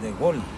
de gol.